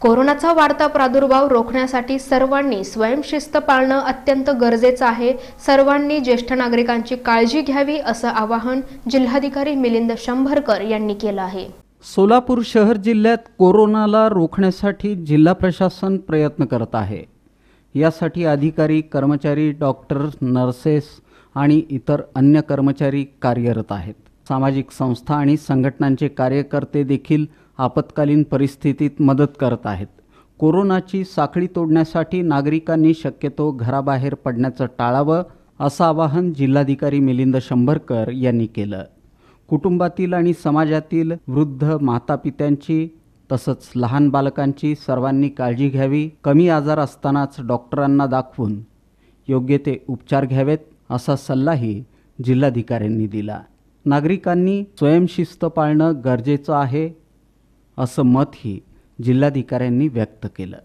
कोरोनाचा वाढता प्रादुर्भाव रोखण्यासाठी सर्वांनी स्वयंशिस्त पाळणं अत्यंत गरजेचं आहे. सर्वांनी ज्येष्ठ नागरिकांची काळजी घ्यावी असं आवाहन जिल्हाधिकारी मिलिंद शंभरकर यांनी केलं आहे. सोलापूर शहर जिल्ह्यात कोरोनाला रोखण्यासाठी जिल्हा प्रशासन प्रयत्न करत आहे. यासाठी अधिकारी कर्मचारी डॉक्टर्स नर्सेस आणि इतर अन्य कर्मचारी कार्यरत आहेत. सामाजिक संस्था आणि संघटनांचे कार्यकर्ते देखील आपत्कालीन परिस्थितीत मदत करत आहेत. कोरोनाची साखळी तोडण्यासाठी नागरिकांनी शक्यतो घराबाहेर पडण्याचं टाळावं असं आवाहन जिल्हाधिकारी मिलिंद शंभरकर यांनी केलं. कुटुंबातील आणि समाजातील वृद्ध मातापित्यांची तसंच लहान बालकांची सर्वांनी काळजी घ्यावी कमी आजार असतानाच डॉक्टरांना दाखवून योग्य ते उपचार घ्यावेत असा सल्लाही जिल्हाधिकाऱ्यांनी दिला. नागरिकांनी स्वयंशिस्त पाळणं गरजेचं आहे असं मतही जिल्हाधिकाऱ्यांनी व्यक्त केलं.